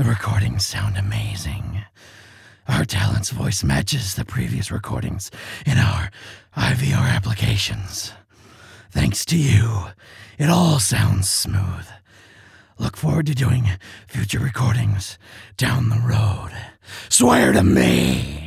The recordings sound amazing. Our talent's voice matches the previous recordings in our IVR applications. Thanks to you, it all sounds smooth. Look forward to doing future recordings down the road. Swear to me!